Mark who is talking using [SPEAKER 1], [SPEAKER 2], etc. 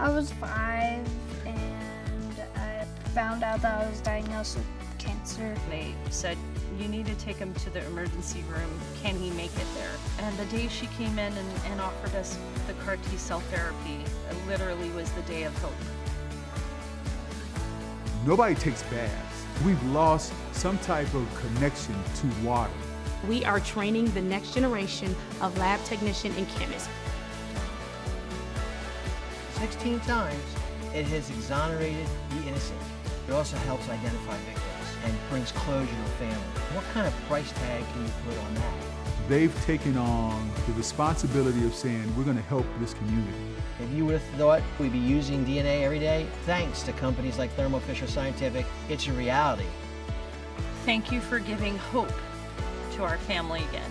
[SPEAKER 1] I was five and I found out that I was diagnosed with cancer.
[SPEAKER 2] They said, you need to take him to the emergency room. Can he make it there? And the day she came in and, and offered us the CAR T cell therapy it literally was the day of hope.
[SPEAKER 3] Nobody takes baths. We've lost some type of connection to water.
[SPEAKER 4] We are training the next generation of lab technician and chemists.
[SPEAKER 5] 16 times, it has exonerated the innocent. It also helps identify victims and brings closure to a family. What kind of price tag can you put on that?
[SPEAKER 3] They've taken on the responsibility of saying, we're going to help this community.
[SPEAKER 5] If you would have thought we'd be using DNA every day, thanks to companies like Thermo Fisher Scientific, it's a reality.
[SPEAKER 2] Thank you for giving hope to our family again.